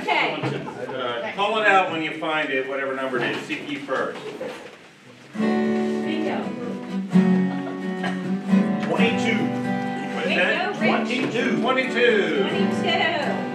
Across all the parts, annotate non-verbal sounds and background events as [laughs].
Okay. Uh, call it out when you find it, whatever number it is. Seek ye first. Bingo. 22. 22. 22. 22. 22.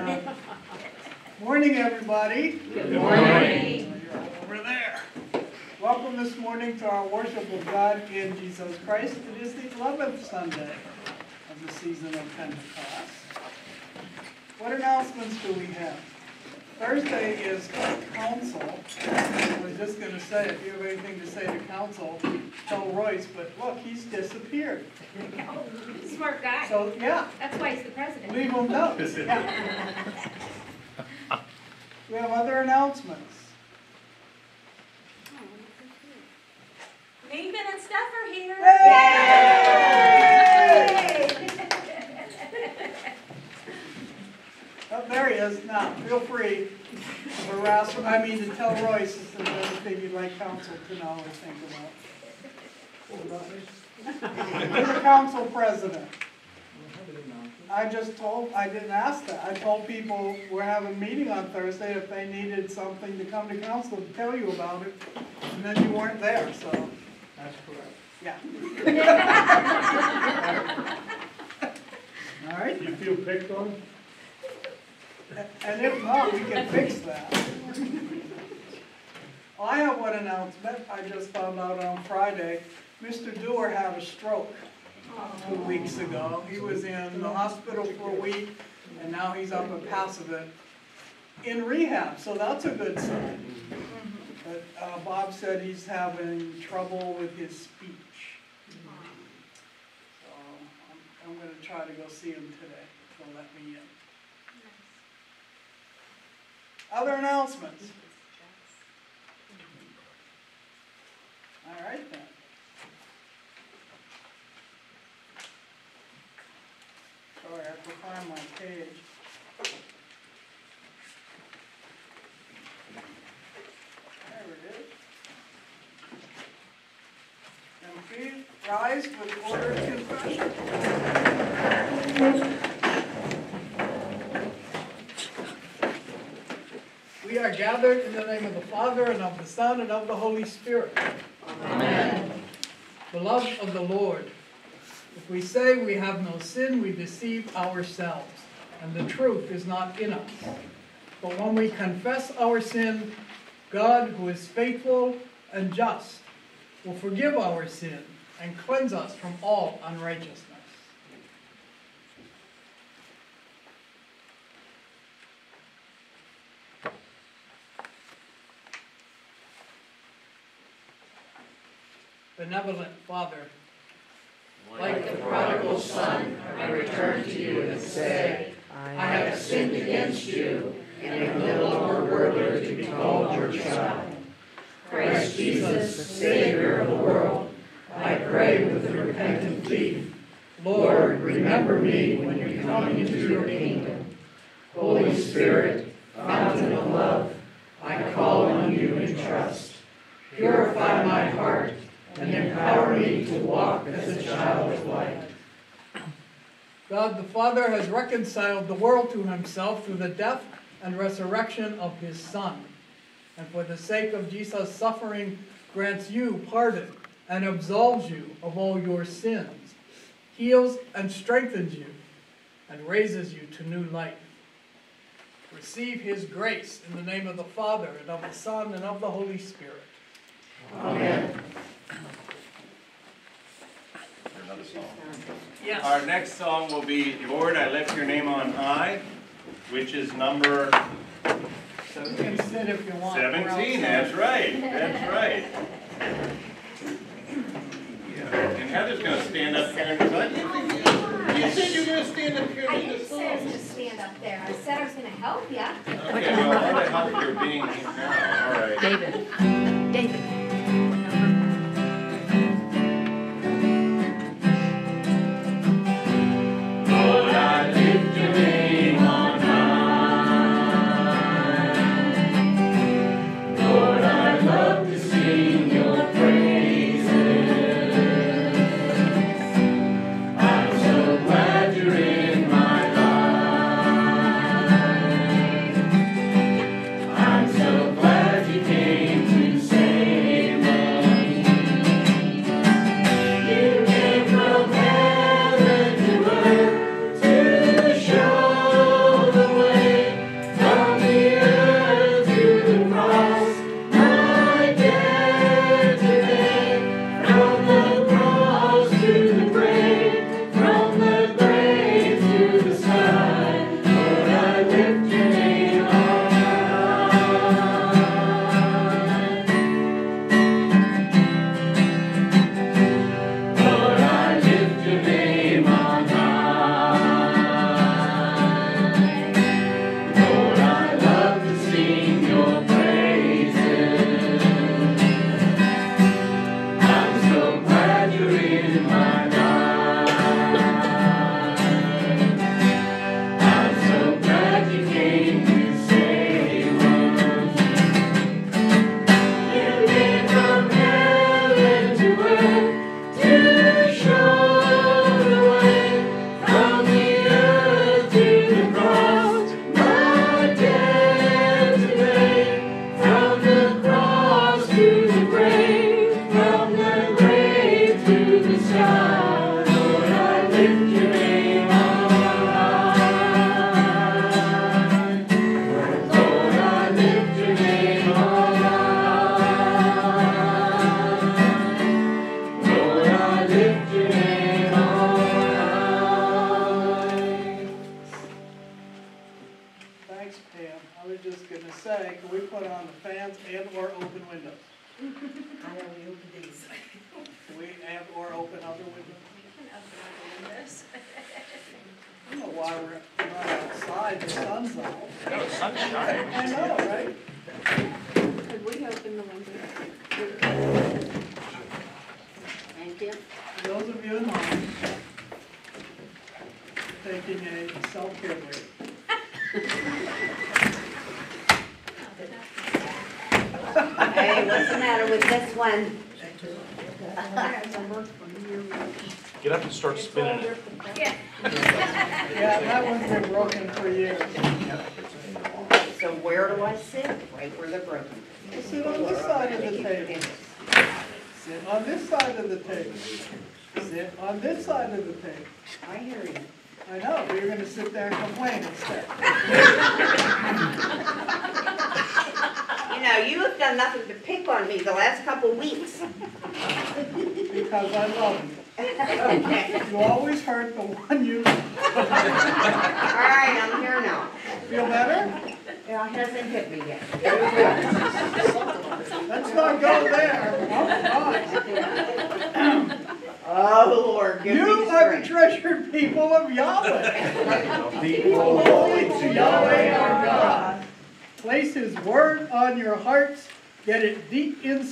Uh, Morning, everybody. Good morning. Over there. Welcome this morning to our worship of God in Jesus Christ. It is the 11th Sunday of the season of Pentecost. What announcements do we have? Thursday is council. I was just going to say, if you have anything to say to council, tell Royce, but look, he's disappeared. [laughs] Smart guy. So, yeah, That's why he's the president. leave him notes. We have other announcements. Nathan and Steph are here. Oh, there he is. Now, feel free to harass, I mean, to tell Royce if there's anything you'd like council to know or think about. You're the council president. I just told, I didn't ask that. I told people we're having a meeting on Thursday if they needed something to come to council to tell you about it. And then you weren't there, so, That's correct. yeah. [laughs] All right? You feel picked on? And if not, we can fix that. I have one announcement. I just found out on Friday. Mr. Dewar had a stroke two weeks ago. He was in the hospital for a week, and now he's up at Passavant in rehab, so that's a good sign. But uh, Bob said he's having trouble with his speech. So I'm, I'm gonna try to go see him today. They'll let me in. Other announcements? All right then. Sorry, I have to find my page. There it is. And please rise for the order of confession. Are gathered in the name of the Father, and of the Son, and of the Holy Spirit. Amen. Beloved of the Lord, if we say we have no sin, we deceive ourselves, and the truth is not in us. But when we confess our sin, God, who is faithful and just, will forgive our sin and cleanse us from all unrighteousness. Benevolent Father, Like the prodigal son, I return to you and say, I have sinned against you, and am no longer worthy to be called your child. Christ Jesus, Savior of the world, I pray with a repentant plea. Lord, remember me when you come into your kingdom. Holy Spirit, fountain of love, I call on you in trust. Purify my heart and empower me to walk as a child of light. God the Father has reconciled the world to himself through the death and resurrection of his Son. And for the sake of Jesus' suffering, grants you pardon and absolves you of all your sins, heals and strengthens you, and raises you to new life. Receive his grace in the name of the Father, and of the Son, and of the Holy Spirit. Amen. Another song. Yes. Our next song will be Lord, I Lift your name on high, which is number You can sit if you want. We're seventeen, that's right, that's right. And Heather's gonna stand up here and, you said you were gonna stand up here I and lead didn't say I was gonna stand up there, I said I was gonna help ya. Okay, well, what the hell you're being, now, all right. David, David.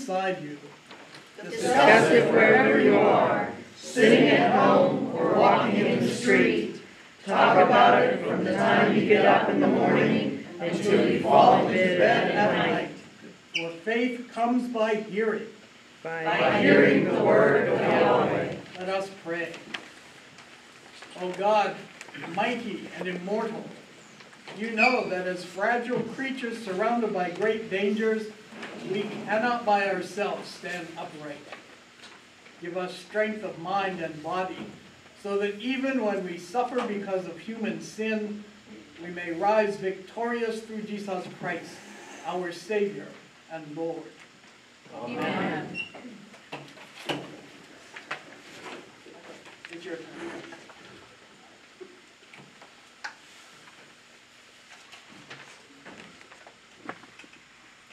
Inside you. Discuss it wherever you are, sitting at home or walking in the street. Talk about it from the time you get up in the morning until you fall into bed at night. For faith comes by hearing. By hearing the word of Yahweh. Let us pray. O God, mighty and immortal, you know that as fragile creatures surrounded by great dangers, we cannot by ourselves stand upright. Give us strength of mind and body, so that even when we suffer because of human sin, we may rise victorious through Jesus Christ, our Savior and Lord. Amen. It's your turn.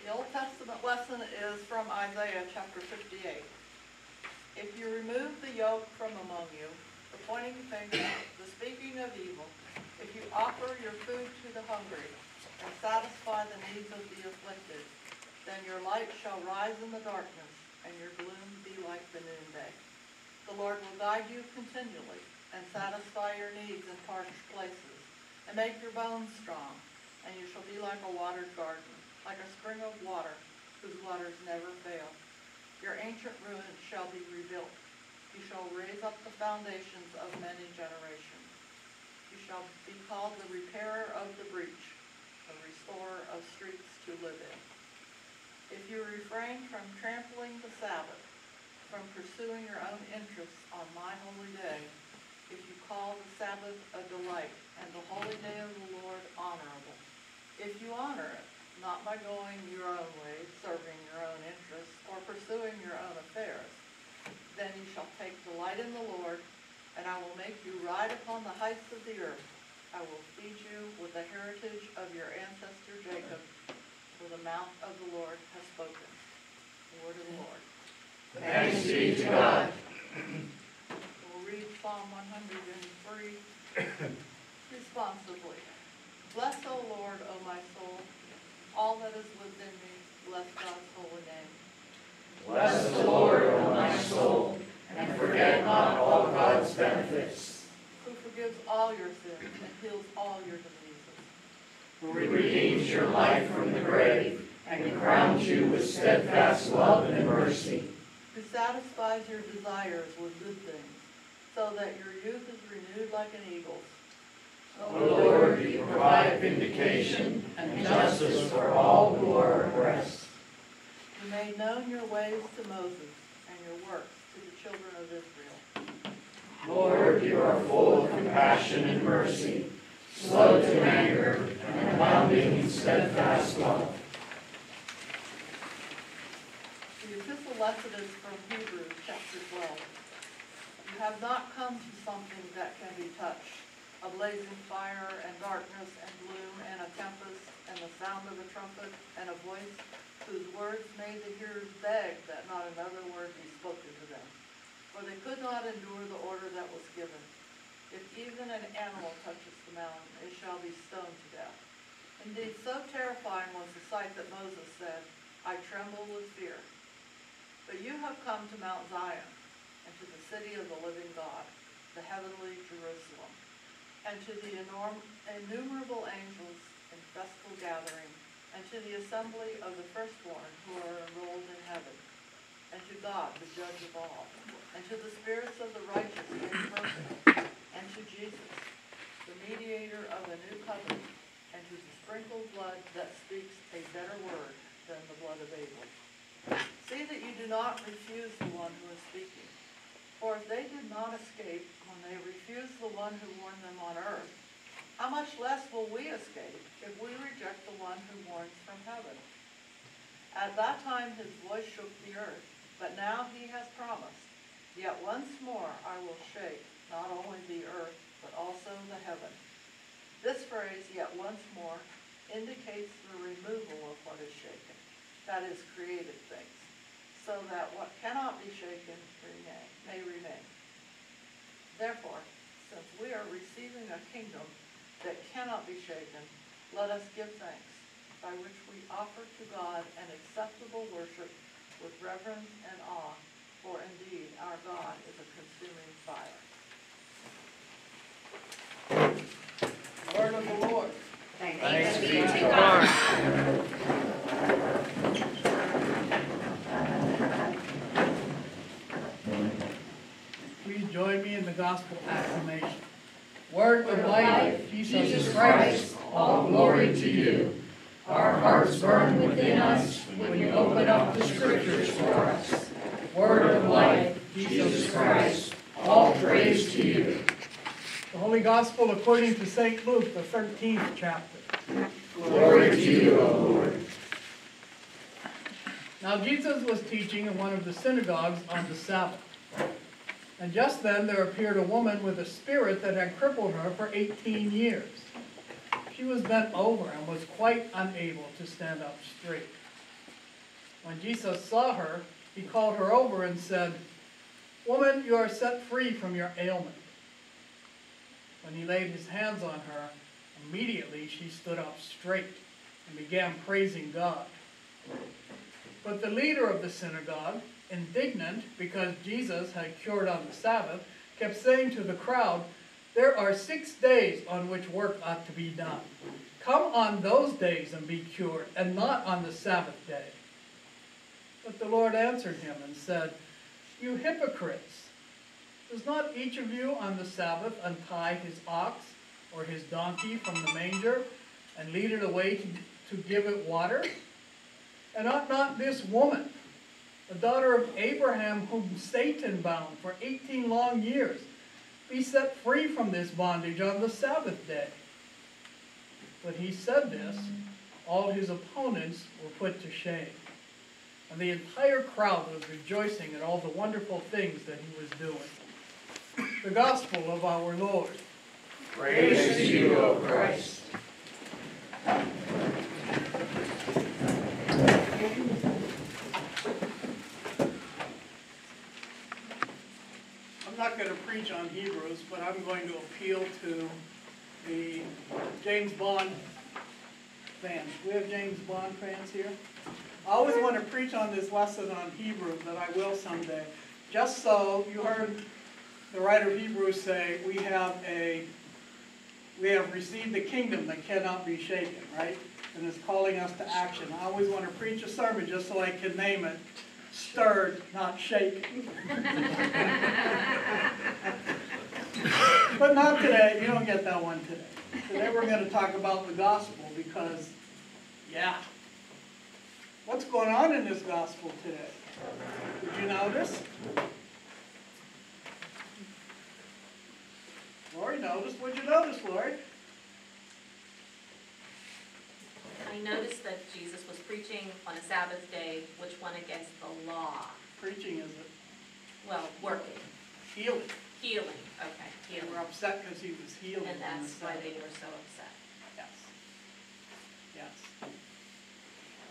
The Old Testament lesson is from Isaiah chapter 58. If you remove the yoke from among you, the pointing finger, the speaking of evil, if you offer your food to the hungry and satisfy the needs of the afflicted, then your light shall rise in the darkness and your gloom be like the noonday. The Lord will guide you continually and satisfy your needs in parched places and make your bones strong, and you shall be like a watered garden, like a spring of water whose waters never fail. Your ancient ruins shall be rebuilt. You shall raise up the foundations of many generations. You shall be called the repairer of the breach, the restorer of streets to live in. If you refrain from trampling the Sabbath, from pursuing your own interests on my holy day, if you call the Sabbath a delight and the holy day of the Lord honorable, if you honor it, not by going your own way, serving your own interests, or pursuing your own affairs, then you shall take delight in the Lord, and I will make you ride upon the heights of the earth. I will feed you with the heritage of your ancestor Jacob, for the mouth of the Lord has spoken. The word of the Lord. Thanks be to God. We'll read Psalm one hundred and three [coughs] responsively. Bless, O Lord, O my soul, within me, bless God's holy name. Bless the Lord, O my soul, and forget not all God's benefits. Who forgives all your sins and heals all your diseases. Who redeems your life from the grave and crowns you with steadfast love and mercy. Who satisfies your desires with good things, so that your youth is renewed like an eagle's. O Lord, you provide vindication and justice for all who are oppressed. You made known your ways to Moses and your works to the children of Israel. Lord, you are full of compassion and mercy, slow to anger, and abounding in steadfast love. The epistle lesson is from Hebrews chapter twelve. You have not come to something that can be touched, a blazing fire and darkness and gloom and a tempest and the sound of a trumpet and a voice whose words made the hearers beg that not another word be spoken to them. For they could not endure the order that was given. If even an animal touches the mountain, it shall be stoned to death. Indeed, so terrifying was the sight that Moses said, I tremble with fear. But you have come to Mount Zion, and to the city of the living God, the heavenly Jerusalem, and to the innumerable angels in festal gathering, and to the assembly of the firstborn who are enrolled in heaven, and to God, the judge of all, and to the spirits of the righteous made perfect, and to Jesus, the mediator of a new covenant, and to the sprinkled blood that speaks a better word than the blood of Abel. See that you do not refuse the one who is speaking. For they did not escape when they refused the one who warned them on earth, how much less will we escape if we reject the one who warns from heaven? At that time his voice shook the earth, but now he has promised, Yet once more I will shake not only the earth, but also the heaven. This phrase, yet once more, indicates the removal of what is shaken, that is, created things, so that what cannot be shaken remain, may remain. Therefore, since we are receiving a kingdom that cannot be shaken, let us give thanks, by which we offer to God an acceptable worship with reverence and awe, for indeed our God is a consuming fire. Word of the Lord. Thanks be to God. Please join me in the gospel acclamation. Word of life, Jesus Christ, all glory to you. Our hearts burn within us when you open up the scriptures for us. Word of life, Jesus Christ, all praise to you. The Holy Gospel according to St. Luke, the thirteenth chapter. Glory to you, O Lord. Now Jesus was teaching in one of the synagogues on the Sabbath. And just then there appeared a woman with a spirit that had crippled her for eighteen years. She was bent over and was quite unable to stand up straight. When Jesus saw her, he called her over and said, Woman, you are set free from your ailment. When he laid his hands on her, immediately she stood up straight and began praising God. But the leader of the synagogue, indignant because Jesus had cured on the Sabbath, kept saying to the crowd, There are six days on which work ought to be done. Come on those days and be cured, and not on the Sabbath day. But the Lord answered him and said, You hypocrites! Does not each of you on the Sabbath untie his ox or his donkey from the manger and lead it away to, give it water? And ought not this woman, the daughter of Abraham, whom Satan bound for 18 long years, be set free from this bondage on the Sabbath day? When he said this, all his opponents were put to shame. And the entire crowd was rejoicing at all the wonderful things that he was doing. The Gospel of our Lord. Praise to you, O Christ. I'm not going to preach on Hebrews, but I'm going to appeal to the James Bond fans. We have James Bond fans here? I always want to preach on this lesson on Hebrews, but I will someday. Just so you heard the writer of Hebrews say, we have a, we have received the kingdom that cannot be shaken, right? And is calling us to action. I always want to preach a sermon just so I can name it, stirred, not shaken. But not today, you don't get that one today. Today we're going to talk about the gospel because, yeah. What's going on in this gospel today? Did you notice? Lori noticed. What'd you notice, Lori? I noticed that Jesus was preaching on a Sabbath day, which went against the law. Preaching is it? Well, working, Healing. healing, okay, They were upset because he was healing. And the that's why Sabbath. they were so upset. Yes. Yes.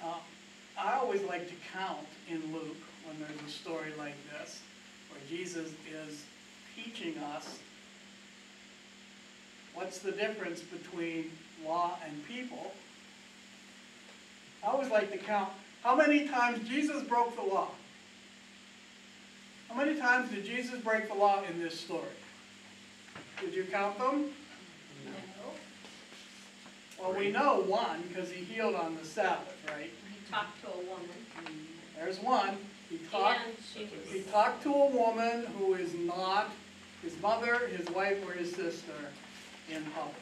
Uh, I always like to count in Luke when there's a story like this, where Jesus is teaching us what's the difference between law and people. I always like to count how many times Jesus broke the law. How many times did Jesus break the law in this story? Did you count them? No. Well, we know one, because he healed on the Sabbath, right? He talked to a woman, There's one. He talked, he talked to a woman who is not his mother, his wife, or his sister in public.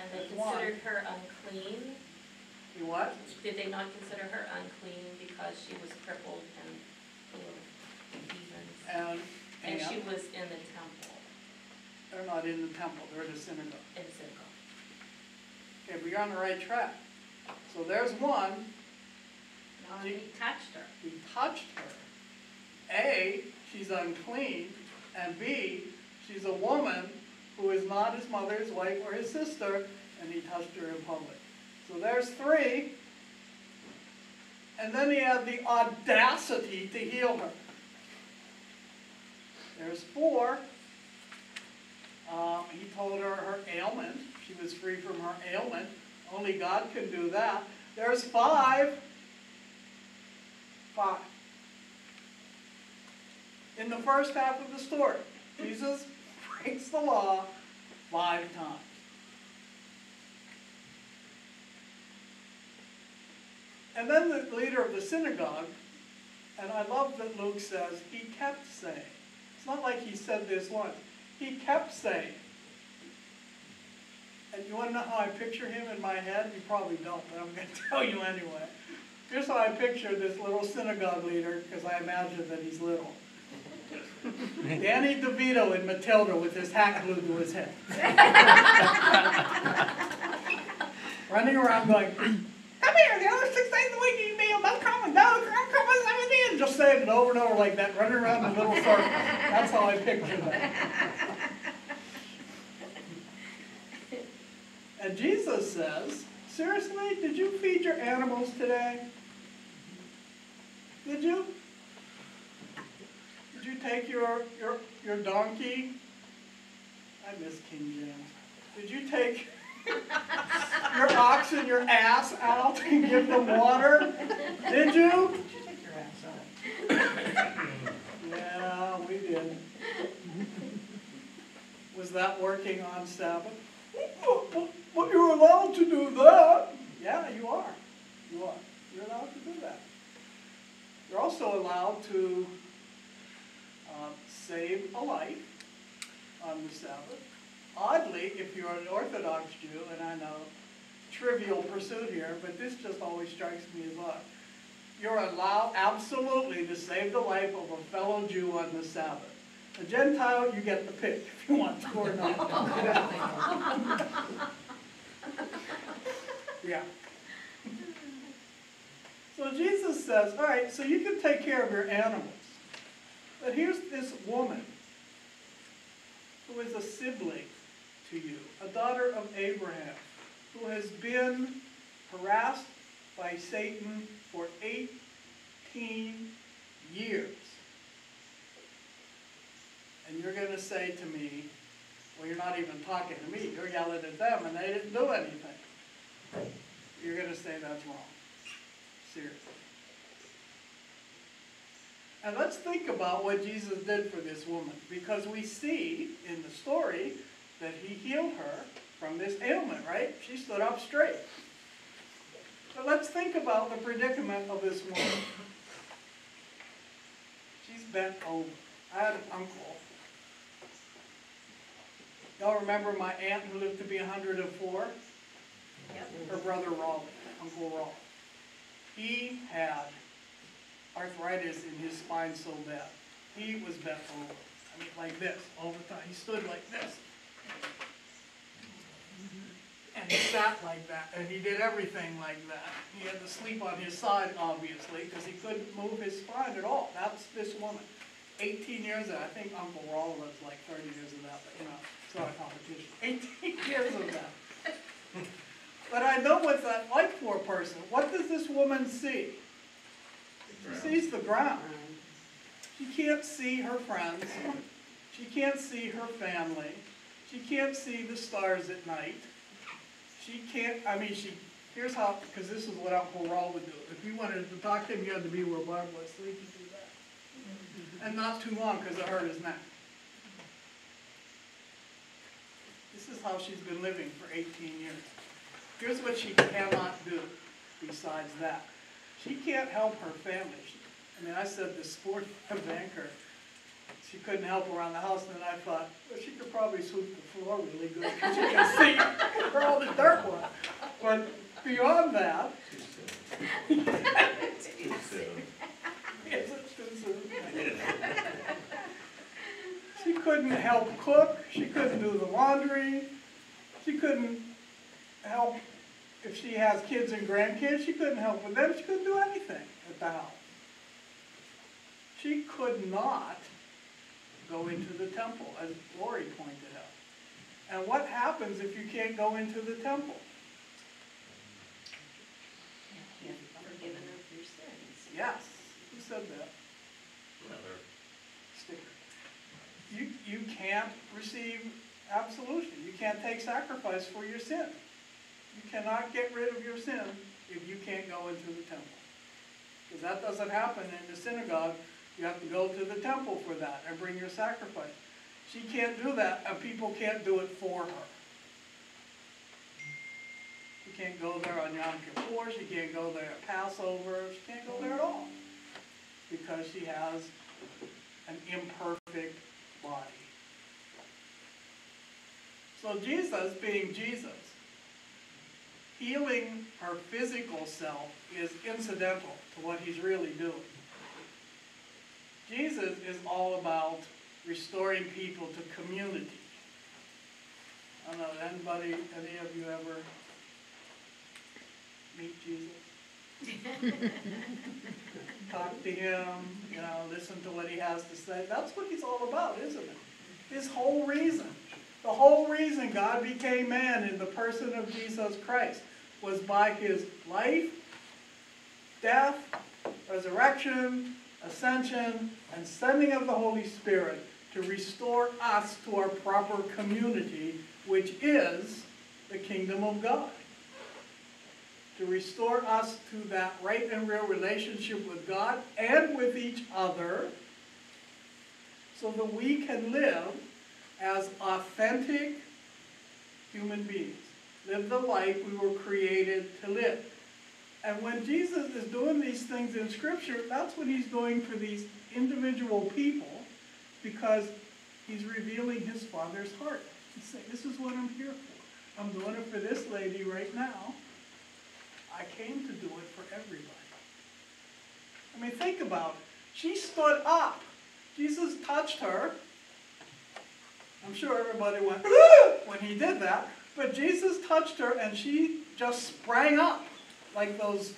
And they There's one. considered her unclean. You what? Did they not consider her unclean because she was crippled and full of demons? Um, and, And she and was in the temple, they're not in the temple, they're in the synagogue. in the synagogue. Okay, but you're on the right track. So there's one, And he touched her. he touched her. A, she's unclean, and B, she's a woman who is not his mother, his wife, or his sister, and he touched her in public. So there's three. And then he had the audacity to heal her. There's four. Um, he told her her ailment, she was free from her ailment. Only God can do that. There's five. Five. In the first half of the story, Jesus breaks the law five times. And then the leader of the synagogue, and I love that Luke says, he kept saying. It's not like he said this once. He kept saying. And you want to know how I picture him in my head? You probably don't, but I'm going [laughs] to tell you anyway. Here's how I picture this little synagogue leader, because I imagine that he's little. [laughs] Danny DeVito in Matilda with his hat glued to his head. [laughs] Running around going, come here, the other six days a week you be about coming, no, I'm coming seven in. Just saying it over and over like that, running around in a little circle. That's how I picture that. And Jesus says, seriously, did you feed your animals today? Did you? Did you take your, your, your donkey? I miss King James. Did you take your ox and your ass out and give them water? Did you? Take your ass out? Yeah, we did. Was that working on Sabbath? But, but, but you're allowed to do that. Yeah, you are. You are. You're allowed to do that. You're also allowed to uh, save a life on the Sabbath. Oddly, if you're an Orthodox Jew, and I know trivial pursuit here, but this just always strikes me as odd. You're allowed absolutely to save the life of a fellow Jew on the Sabbath. A Gentile, you get the pick if you want to or not. [laughs] Yeah. So Jesus says, all right, so you can take care of your animals. But here's this woman who is a sibling to you, a daughter of Abraham, who has been harassed by Satan for 18 years. And you're going to say to me, well, you're not even talking to me, you're yelling at them and they didn't do anything. You're going to say that's wrong. Seriously. And let's think about what Jesus did for this woman, because we see in the story that he healed her from this ailment, right? She stood up straight. But let's think about the predicament of this woman. She's bent over. I had an uncle. Y'all remember my aunt who lived to be 104? Yep. Her brother Raleigh, Uncle Raleigh. He had arthritis in his spine so bad. He was bent over. I mean, like this, all the time. He stood like this. And he sat like that, and he did everything like that. He had to sleep on his side, obviously, because he couldn't move his spine at all. That's this woman. 18 years of. I think Uncle Rawl was like 30 years of that, but you know, it's not a competition. [laughs] 18 years of that. But I know what's that like for a person. What does this woman see? She sees the ground. She can't see her friends. She can't see her family. She can't see the stars at night. She can't, I mean, she, here's how, because this is what Uncle Rawl would do. If you wanted to talk to him, you had to be where Barb was, so he could do that. And not too long, because it hurt his neck. This is how she's been living for 18 years. Here's what she cannot do besides that. She can't help her family. I mean, I said this event [laughs] anchor, she couldn't help around the house, and then I thought, well, she could probably sweep the floor really good, because you can see where all the dirt was. But beyond that. She couldn't help cook, she couldn't do the laundry, she couldn't help, if she has kids and grandkids, she couldn't help with them, she couldn't do anything at the house. She could not go into the temple, as Lori pointed out. And what happens if you can't go into the temple? Forgiven of your sins. Yes, who said that? Sticker. You, you can't receive absolution. You can't take sacrifice for your sin. You cannot get rid of your sin if you can't go into the temple. Because that doesn't happen in the synagogue. You have to go to the temple for that and bring your sacrifice. She can't do that, and people can't do it for her. She can't go there on Yom Kippur, she can't go there at Passover, she can't go there at all. Because she has an imperfect body. So Jesus, being Jesus, healing her physical self is incidental to what he's really doing. Jesus is all about restoring people to community. I don't know, anybody, any of you ever meet Jesus? [laughs] Talk to him, you know, listen to what he has to say. That's what he's all about, isn't it? His whole reason, the whole reason God became man in the person of Jesus Christ was by his life, death, resurrection, ascension, and sending of the Holy Spirit to restore us to our proper community, which is the kingdom of God. To restore us to that right and real relationship with God and with each other, so that we can live as authentic human beings. Live the life we were created to live. And when Jesus is doing these things in Scripture, that's what he's doing for these individual people because he's revealing his Father's heart. He's saying, this is what I'm here for. I'm doing it for this lady right now. I came to do it for everybody. I mean, think about it. She stood up. Jesus touched her. I'm sure everybody went, [laughs] when he did that. But Jesus touched her and she just sprang up like those,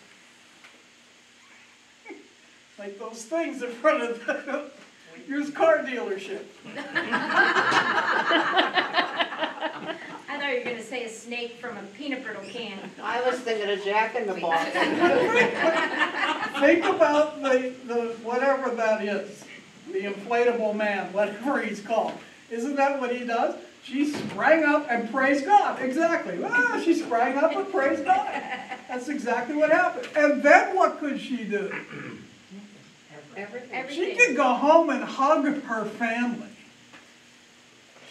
like those things in front of the used car dealership. I thought you were gonna say a snake from a peanut brittle can. I was thinking a Jack in the Box. [laughs] Think about the, the, whatever that is, the inflatable man, whatever he's called. Isn't that what he does? She sprang up and praised God, exactly. Ah, she sprang up and praised God. That's exactly what happened. And then what could she do? Everything. She could go home and hug her family.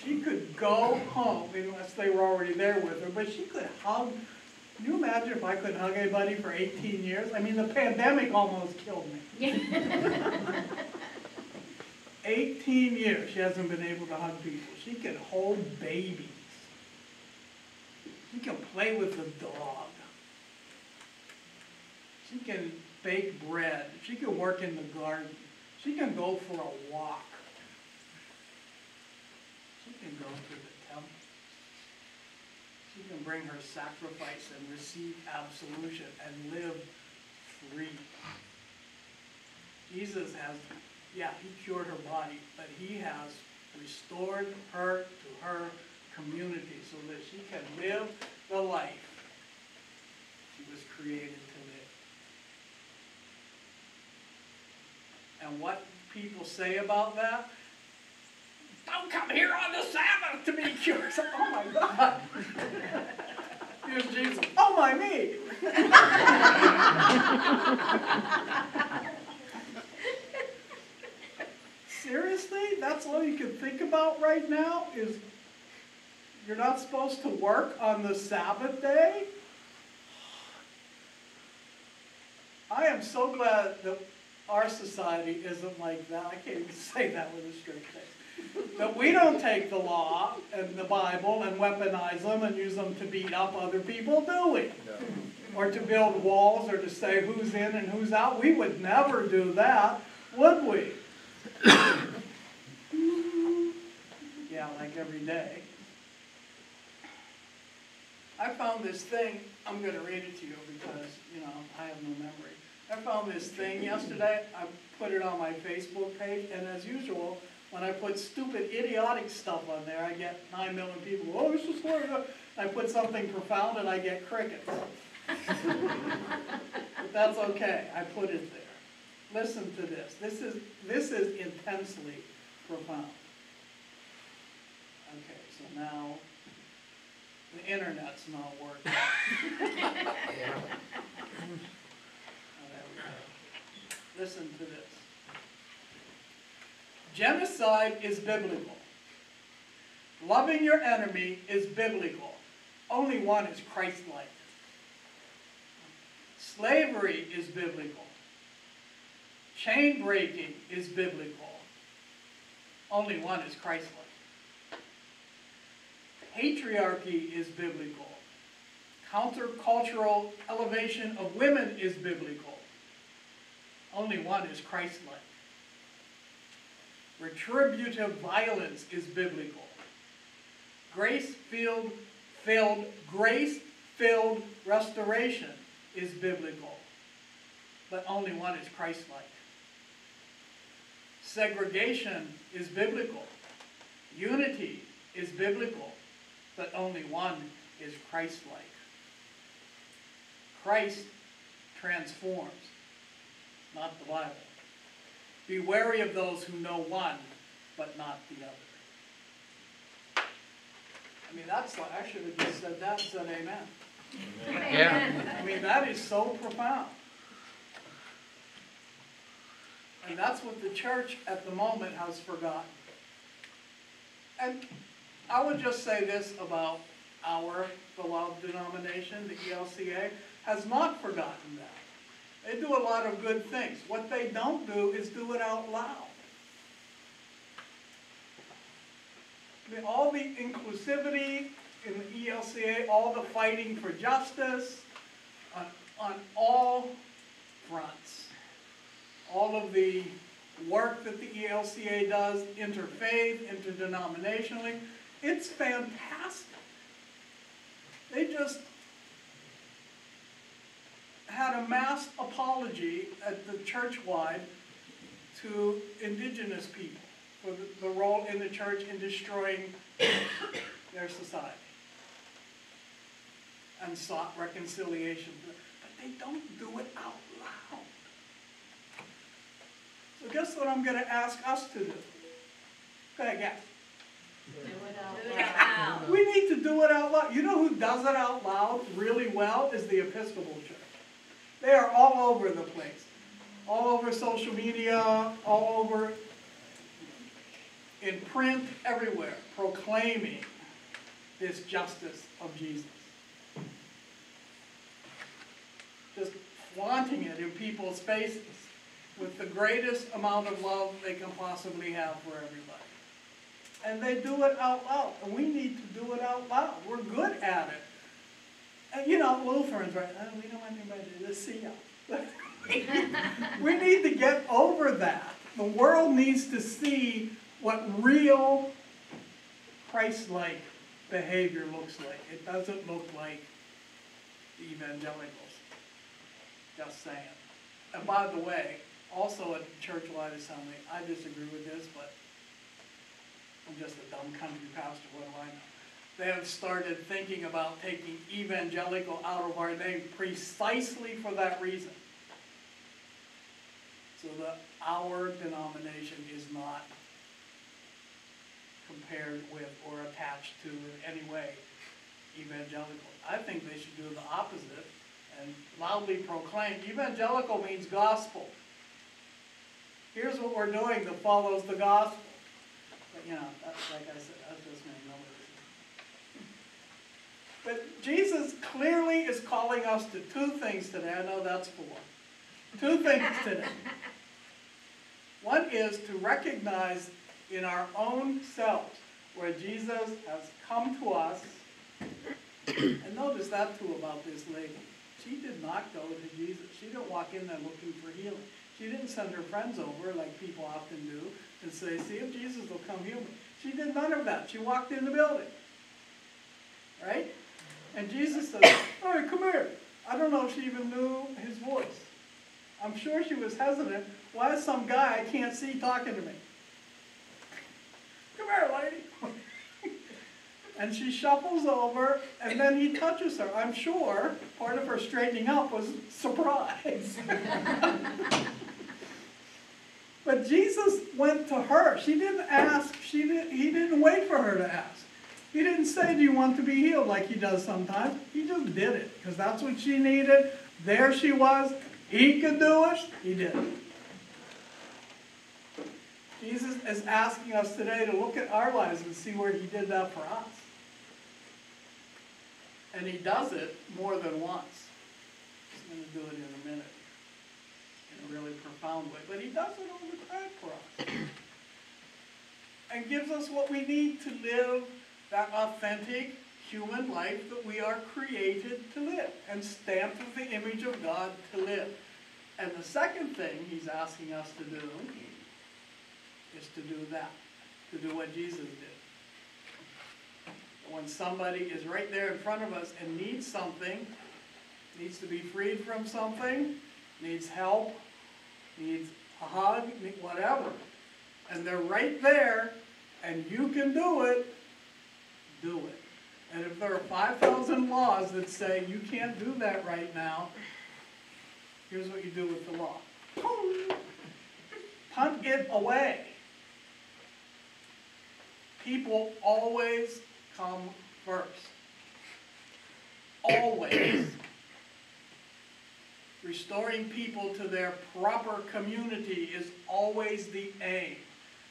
She could go home, unless they were already there with her, but she could hug. Can you imagine if I couldn't hug anybody for 18 years? I mean, the pandemic almost killed me. [laughs] 18 years she hasn't been able to hug people. She can hold babies. She can play with a dog. She can bake bread. She can work in the garden. She can go for a walk. She can go to the temple. She can bring her sacrifice and receive absolution and live free. Jesus has, yeah, he cured her body, but he has restored her to her community so that she can live the life she was created to live. And what people say about that? Don't come here on the Sabbath to be cured. [laughs] Oh my God. Here's Jesus. Oh my me. [laughs] Seriously? That's all you can think about right now is you're not supposed to work on the Sabbath day? I am so glad that our society isn't like that. I can't even say that with a straight face. That we don't take the law and the Bible and weaponize them and use them to beat up other people, do we? No. Or to build walls or to say who's in and who's out. We would never do that, would we? Yeah, like every day. I found this thing, I'm gonna read it to you because, you know, I have no memory. I found this thing yesterday, I put it on my Facebook page, and as usual, when I put stupid idiotic stuff on there, I get nine million people, oh, this is uh," I put something profound and I get crickets. But [laughs] that's okay, I put it there. Listen to this, this is, this is intensely profound. Okay, so now, the internet's not working. [laughs] Oh, there we go. Listen to this. Genocide is biblical. Loving your enemy is biblical. Only one is Christ-like. Slavery is biblical. Chain breaking is biblical. Only one is Christ-like. Patriarchy is biblical. Countercultural elevation of women is biblical. Only one is Christ-like. Retributive violence is biblical. Grace-filled, filled, grace-filled restoration is biblical. But only one is Christ-like. Segregation is biblical. Unity is biblical. But only one is Christ-like. Christ transforms, not the Bible. Be wary of those who know one, but not the other. I mean, that's like, I should have just said that and said amen. Yeah. I mean, that is so profound. And that's what the church at the moment has forgotten. And I would just say this about our beloved denomination, the ELCA, has not forgotten that. They do a lot of good things. What they don't do is do it out loud. I mean, all the inclusivity in the ELCA, all the fighting for justice, on, on all fronts. All of the work that the ELCA does, interfaith, interdenominationally, it's fantastic. They just had a mass apology at the church-wide to indigenous people for the, the role in the church in destroying their society. And sought reconciliation, but they don't do it out. So guess what I'm gonna ask us to do? Go ahead, guess. Do it out loud. We need to do it out loud. You know who does it out loud really well is the Episcopal Church. They are all over the place. All over social media, all over in print, everywhere, proclaiming this justice of Jesus. Just flaunting it in people's faces with the greatest amount of love they can possibly have for everybody. And they do it out loud, and we need to do it out loud. We're good at it. And you know, Lutherans, right? Oh, we don't want anybody to see us. [laughs] we need to get over that. The world needs to see what real Christ-like behavior looks like. It doesn't look like the evangelicals. Just saying. And by the way, also at Church-wide Assembly, I disagree with this, but I'm just a dumb country pastor, what do I know? They have started thinking about taking evangelical out of our name precisely for that reason. So that our denomination is not compared with or attached to in any way evangelical. I think they should do the opposite and loudly proclaim, evangelical means gospel. Here's what we're doing that follows the gospel. But, you know, that's, like I said, that's just me. But Jesus clearly is calling us to two things today. I know that's four. Two things today. One is to recognize in our own selves where Jesus has come to us. And notice that too about this lady. She did not go to Jesus. She didn't walk in there looking for healing. She didn't send her friends over like people often do and say, see if Jesus will come heal me. She did none of that. She walked in the building. Right? And Jesus said, all right, come here. I don't know if she even knew his voice. I'm sure she was hesitant. Why is some guy I can't see talking to me? Come here, lady. [laughs] and she shuffles over, and then he touches her. I'm sure part of her straightening up was [laughs] surprise. [laughs] but Jesus went to her. She didn't ask. She didn't, he didn't wait for her to ask. He didn't say, do you want to be healed like he does sometimes. He just did it because that's what she needed. There she was. He could do it. He did it. Jesus is asking us today to look at our lives and see where he did that for us. And he does it more than once. He's going to do it in a minute in a really profound way. But he does it all the time for us. and gives us what we need to live that authentic human life that we are created to live and stamped with the image of God to live. And the second thing he's asking us to do is to do that, to do what Jesus did. When somebody is right there in front of us and needs something, needs to be freed from something, needs help, needs a hug, whatever, and they're right there, and you can do it, do it. And if there are 5,000 laws that say you can't do that right now, here's what you do with the law. [laughs] Punt it away. People always come first. Always. Restoring people to their proper community is always the aim.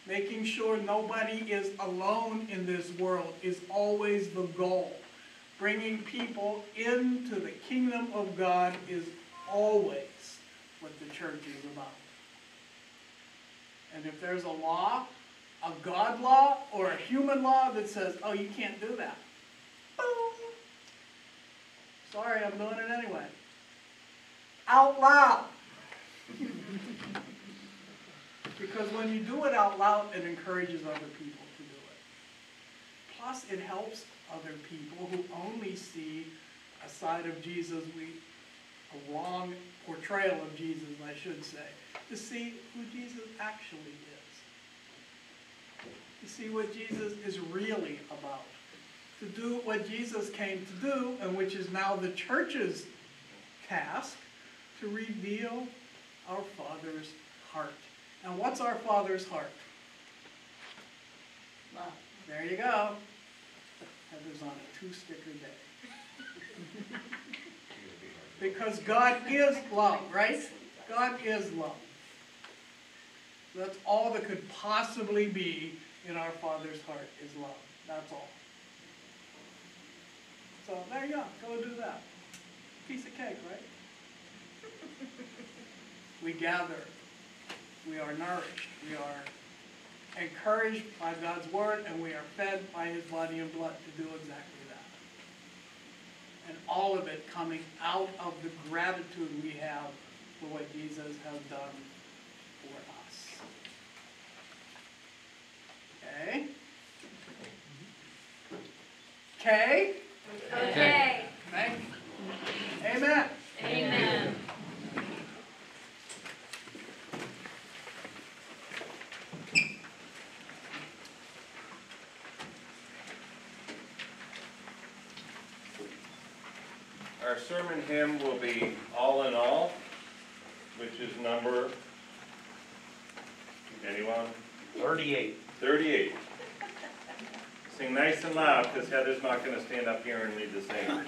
Making sure nobody is alone in this world is always the goal. Bringing people into the kingdom of God is always what the church is about. And if there's a law, a God law or a human law that says, oh, you can't do that, boom. Sorry, I'm doing it anyway. Out loud. Because when you do it out loud, it encourages other people to do it. Plus, it helps other people who only see a side of Jesus, we, a wrong portrayal of Jesus, I should say, to see who Jesus actually is. To see what Jesus is really about. To do what Jesus came to do, and which is now the church's task, to reveal our Father's heart. And what's our Father's heart? Love. There you go. Heather's on a two-sticker day. [laughs] because God is love, right? God is love. That's all that could possibly be in our Father's heart is love. That's all. So there you go. Go do that. Piece of cake, right? We gather we are nourished, we are encouraged by God's word, and we are fed by his body and blood to do exactly that. And all of it coming out of the gratitude we have for what Jesus has done for us. Okay? Okay? Okay. Okay? Amen. Amen. Our sermon hymn will be All in All, which is number, anyone? Thirty-eight. Thirty-eight. Sing nice and loud, because Heather's not gonna stand up here and lead the singing. Oh,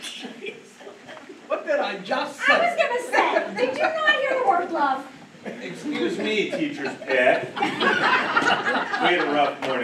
what did I just I was say? gonna say, did you not hear the word love? Excuse me, teacher's pet. We had a rough morning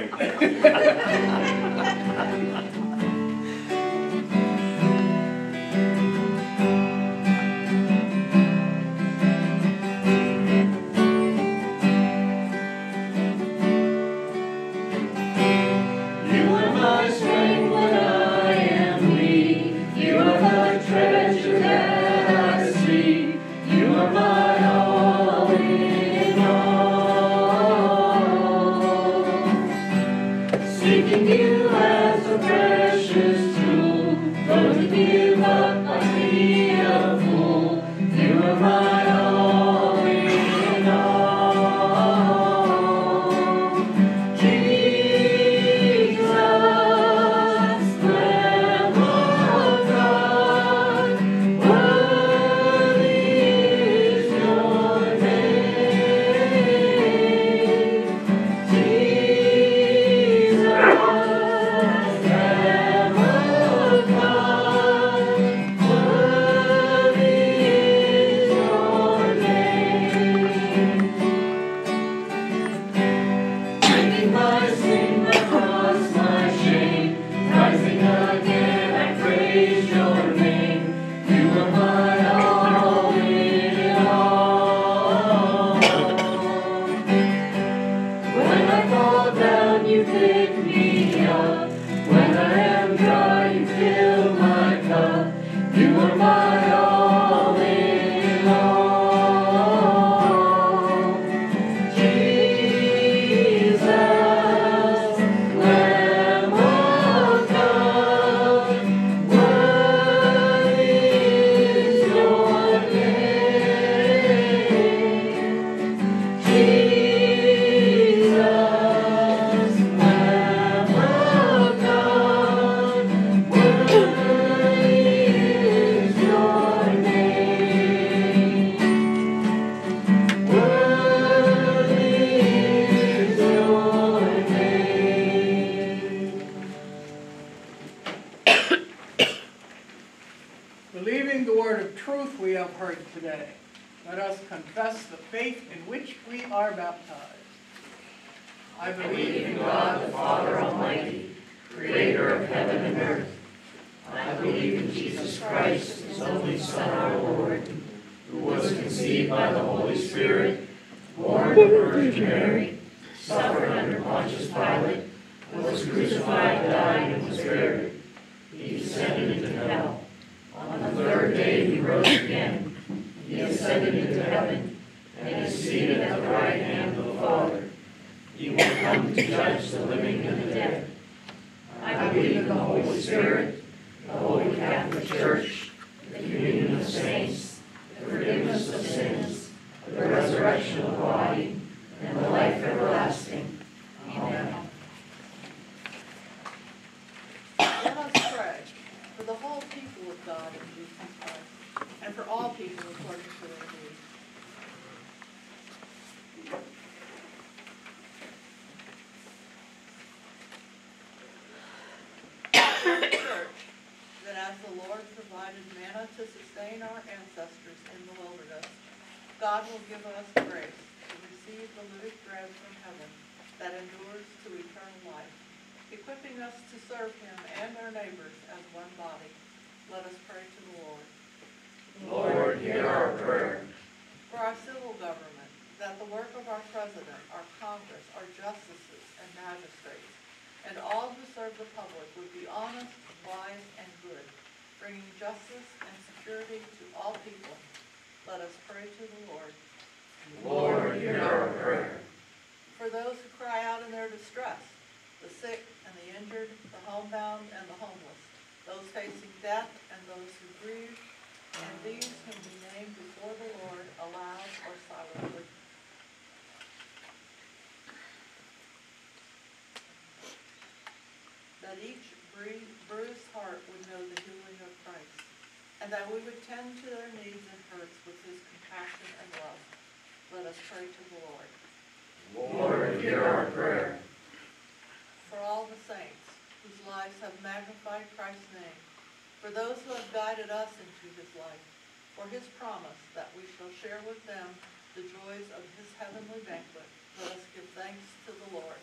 for his promise that we shall share with them the joys of his heavenly banquet. Let us give thanks to the Lord.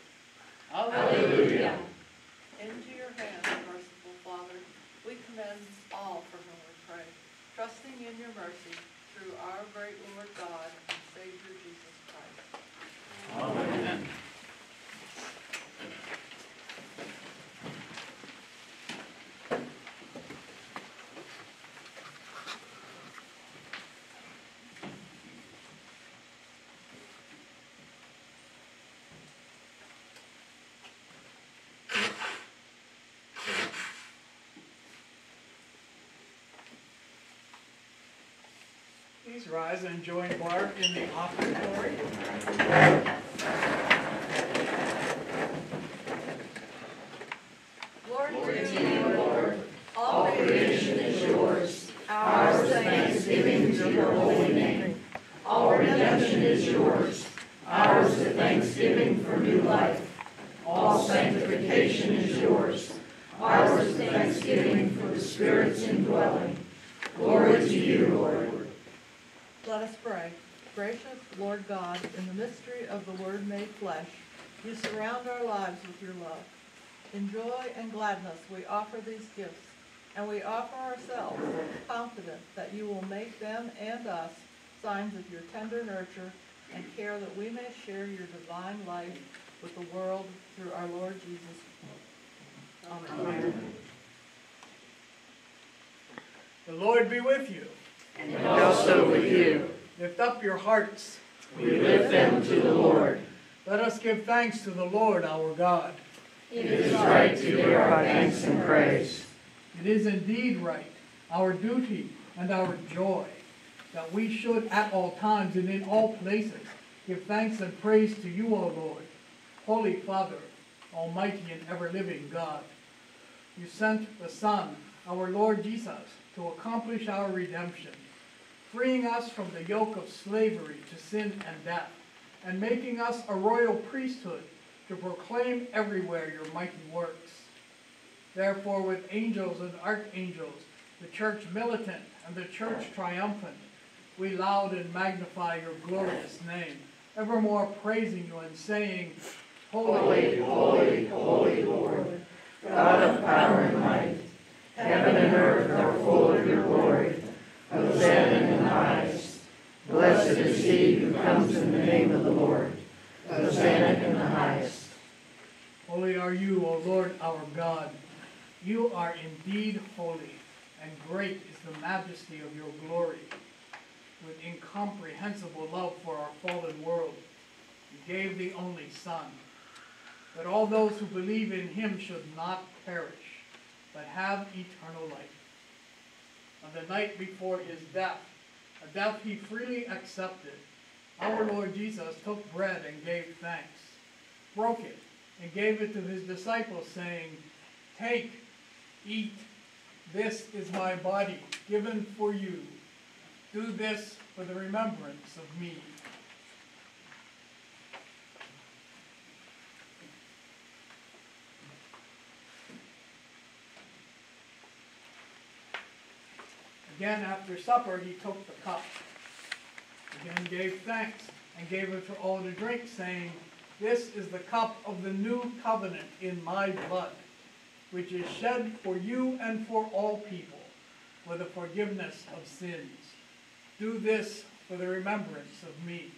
Hallelujah. Please rise and join Bart in the offertory. with your love. In joy and gladness we offer these gifts, and we offer ourselves confident that you will make them and us signs of your tender nurture and care that we may share your divine life with the world through our Lord Jesus. Amen. Amen. The Lord be with you. And also with you. Lift up your hearts. We lift them to the Lord. Let us give thanks to the Lord our God. It is right to give our thanks and praise. It is indeed right, our duty and our joy, that we should at all times and in all places give thanks and praise to you, O Lord, Holy Father, Almighty and ever-living God. You sent the Son, our Lord Jesus, to accomplish our redemption, freeing us from the yoke of slavery to sin and death, and making us a royal priesthood to proclaim everywhere your mighty works. Therefore, with angels and archangels, the church militant and the church triumphant, we loud and magnify your glorious name, evermore praising you and saying, Holy, holy, holy Lord, God of power and might, heaven and earth are full of your glory. Hosanna in the highest. Blessed is he who comes in the name of the Lord. Hosanna in the highest. Holy are you, O Lord our God. You are indeed holy, and great is the majesty of your glory. With incomprehensible love for our fallen world, you gave the only Son, that all those who believe in him should not perish, but have eternal life. On the night before his death, death he freely accepted, our Lord Jesus took bread and gave thanks, broke it, and gave it to his disciples, saying, Take, eat, this is my body given for you. Do this for the remembrance of me. Again, after supper, he took the cup. Again, gave thanks and gave it to all to drink, saying, This is the cup of the new covenant in my blood, which is shed for you and for all people for the forgiveness of sins. Do this for the remembrance of me.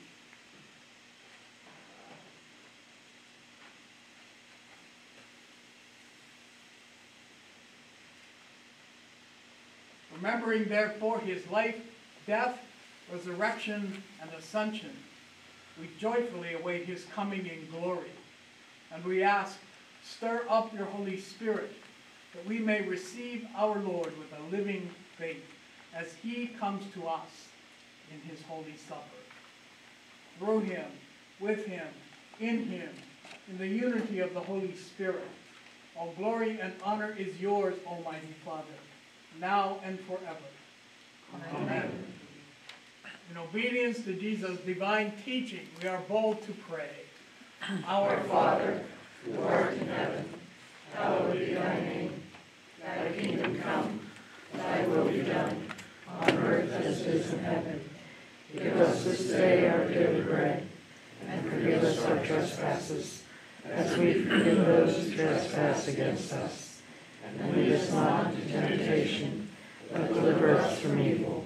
Remembering therefore his life, death, resurrection, and ascension, we joyfully await his coming in glory. And we ask, stir up your Holy Spirit, that we may receive our Lord with a living faith as he comes to us in his holy supper. Through him, with him, in him, in the unity of the Holy Spirit, all glory and honor is yours, Almighty Father, now and forever. Amen. In obedience to Jesus' divine teaching, we are bold to pray. [clears throat] Our Father, who art in heaven, hallowed be thy name. Thy kingdom come, thy will be done, on earth as it is in heaven. Give us this day our daily bread, and forgive us our trespasses, as we forgive those who trespass against us. And lead us not into temptation, but deliver us from evil.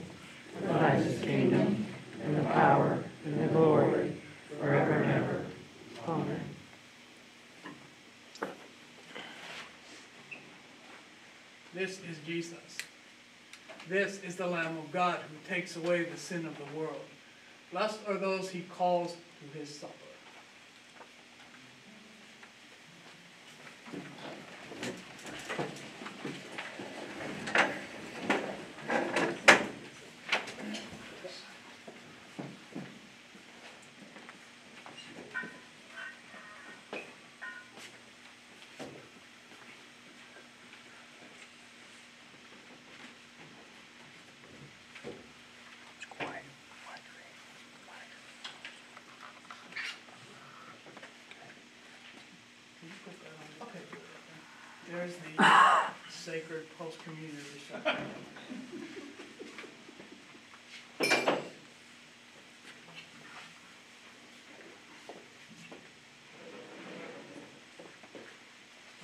For thine is the kingdom, and the power, and the glory, forever and ever. Amen. This is Jesus. This is the Lamb of God who takes away the sin of the world. Blessed are those he calls to his supper. Can you put that on? Okay. There's the reception.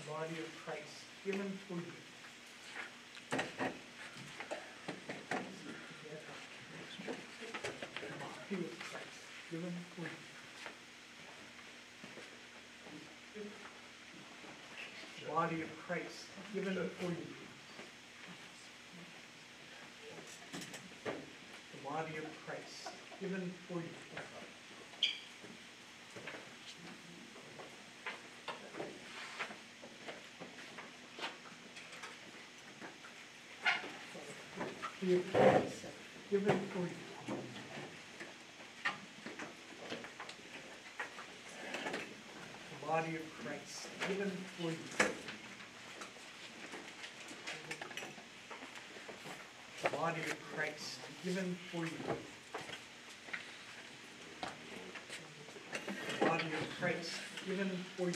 Body of Christ given for you. Body of Christ given for you. body of Christ given for you. The body of Christ given for you. The Christ given for you. The body of Christ given for you. Body of Christ given for you. The body of Christ given for you.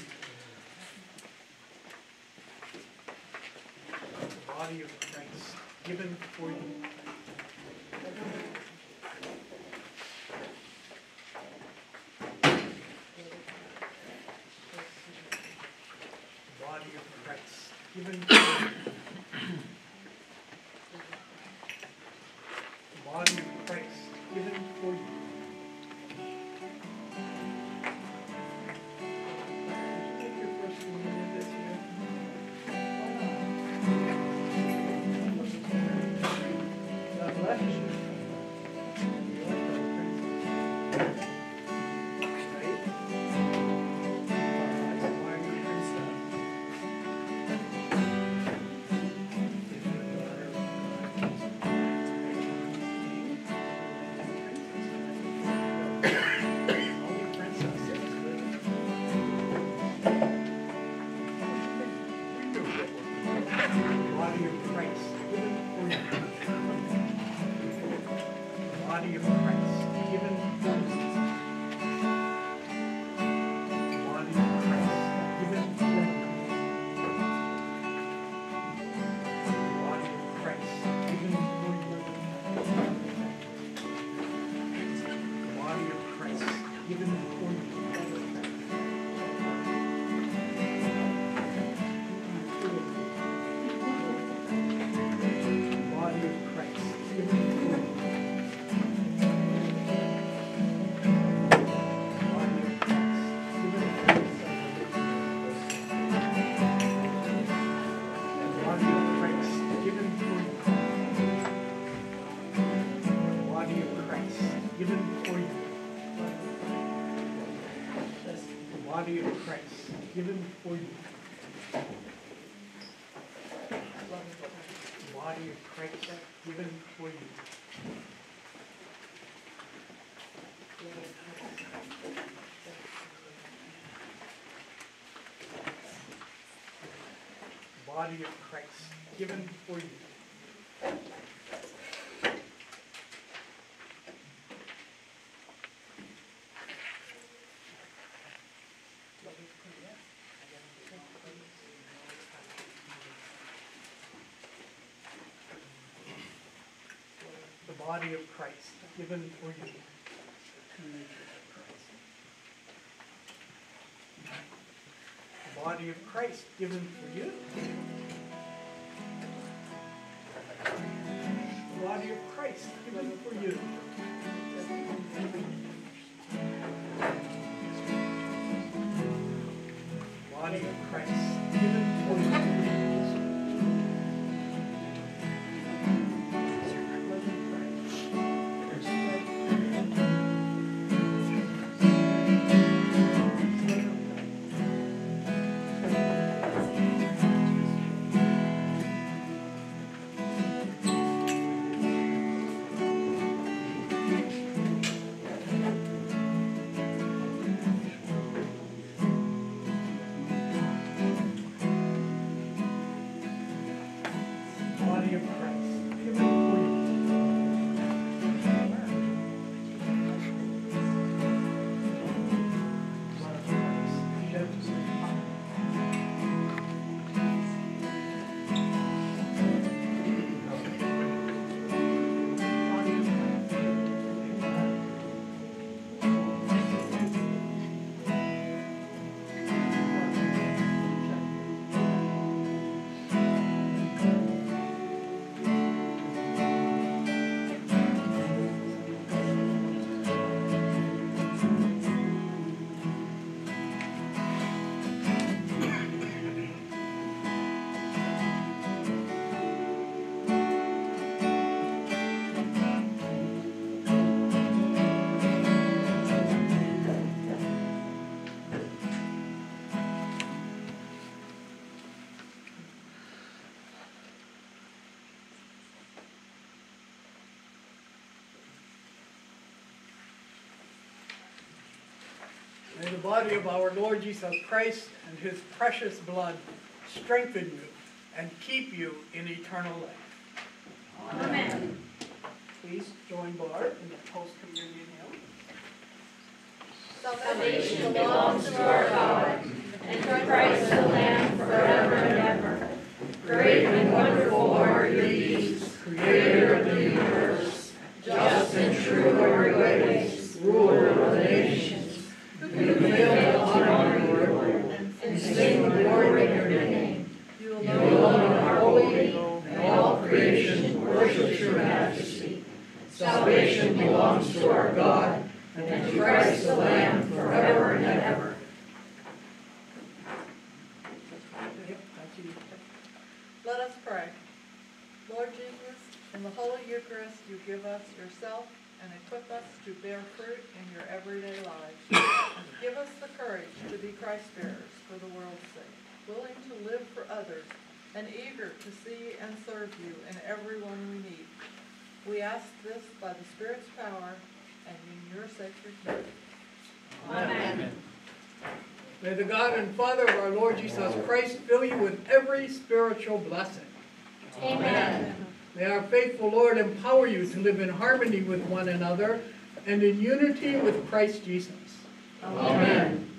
The body of Christ given for you. Body of Christ given for you. The body of Christ given for you. Body of Christ given for you. The body of Christ given for you. Body of Christ given body of our Lord Jesus Christ and his precious blood strengthen you and keep you in eternal life. Amen. Please join Bart in the post-communion hymn. Salvation belongs to our God, and to Christ the Lamb forever and ever. Great and wonderful are your deeds, Creator of the universe. Just and true are your ways, ruler of the nations. Who fill the honor of your Lord, and sing the glory of your name. You You alone alone are holy, and all creation worships your majesty. Salvation belongs to our God, and to Christ the Lamb forever and ever. Yep, that's you. Let us pray. Lord Jesus, in the Holy Eucharist, you give us yourself and equip us to bear fruit in your everyday lives. Give us the courage to be Christ bearers for the world's sake, willing to live for others, and eager to see and serve you in everyone we meet. We ask this by the Spirit's power and in your sacred name. Amen. May the God and Father of our Lord Jesus Christ fill you with every spiritual blessing. Amen. May our faithful Lord empower you to live in harmony with one another and in unity with Christ Jesus. Amen.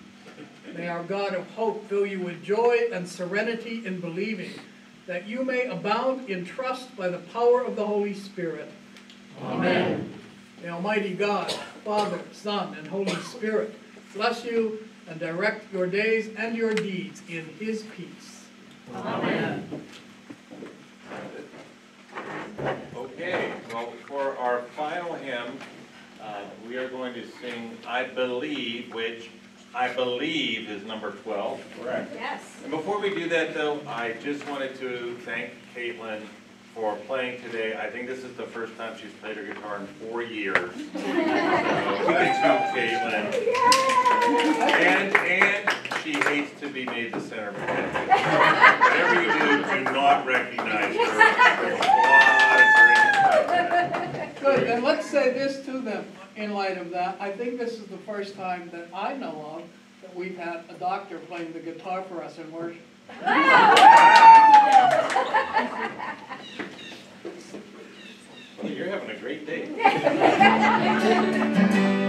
May our God of hope fill you with joy and serenity in believing, that you may abound in trust by the power of the Holy Spirit. Amen. May Almighty God, Father, Son, and Holy Spirit bless you and direct your days and your deeds in his peace. Amen. Okay, well, for our final hymn, uh, we are going to sing I Believe, which I believe is number 12. Correct. Yes. And before we do that, though, I just wanted to thank Caitlin for playing today. I think this is the first time she's played her guitar in four years. [laughs] So, Thank you, Caitlin. And, and she hates to be made the center of attention. Whatever you do, do not recognize her. There's a lot of great Good, and let's say this to them in light of that. I think this is the first time that I know of that we've had a doctor playing the guitar for us in worship. [laughs] Well, you're having a great day. [laughs]